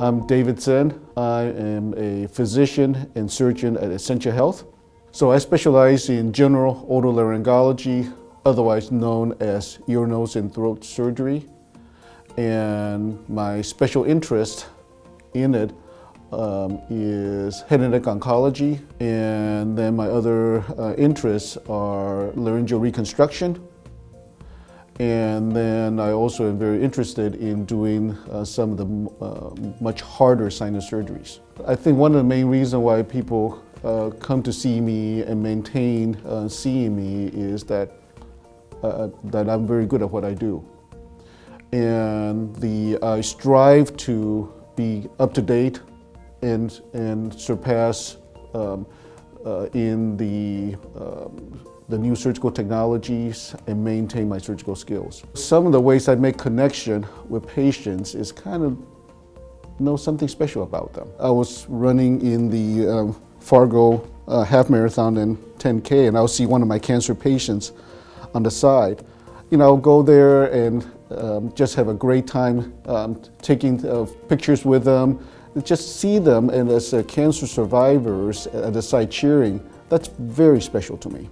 I'm David Tsen. I am a physician and surgeon at Essentia Health. So I specialize in general otolaryngology, otherwise known as ear, nose, and throat surgery. And my special interest in it um, is head and neck oncology. And then my other uh, interests are laryngeal reconstruction. And then I also am very interested in doing uh, some of the uh, much harder sinus surgeries. I think one of the main reasons why people uh, come to see me and maintain uh, seeing me is that, uh, that I'm very good at what I do. And the, I strive to be up to date and, and surpass um, uh, in the, um, the new surgical technologies and maintain my surgical skills. Some of the ways I make connection with patients is kind of know something special about them. I was running in the um, Fargo uh, half marathon and 10K and I'll see one of my cancer patients on the side. You know, I'll go there and um, just have a great time um, taking uh, pictures with them, just see them and as uh, cancer survivors at the side cheering, that's very special to me.